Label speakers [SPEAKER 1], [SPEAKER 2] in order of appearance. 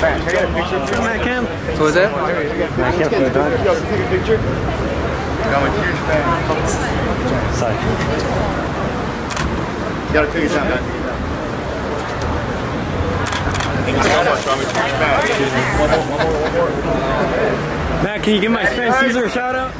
[SPEAKER 1] Matt, can I get a picture of you?
[SPEAKER 2] Matt Kemp.
[SPEAKER 3] So was that?
[SPEAKER 2] Matt Kemp from the Dodgers.
[SPEAKER 1] Yo, take a picture? I'm a huge fan.
[SPEAKER 2] Sorry.
[SPEAKER 1] You gotta take it down, man. Thank you so much. I'm a huge fan. One more, one more, one more.
[SPEAKER 2] Matt, can you give my friend Caesar a shout out?